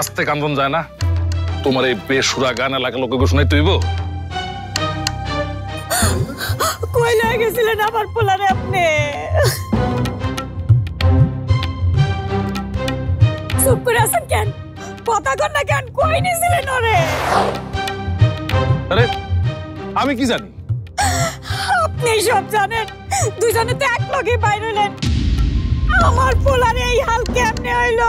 আস্তে কান্দন যায় না। তোমার এই বেসুরা গান এলাকা লোককে শুনে তুইব কই লয়ে গেছিলেন আমার পোলারে আপনি? চুপ করে আছেন কেন? কথা কন না কেন? কই নিছিলেন ওরে? আরে আমি কি জানি? আপনি সব জানেন দুজনে তো এক লগে বাইর হইলেন আমার পোলারে এই হাল কেমনে হইল?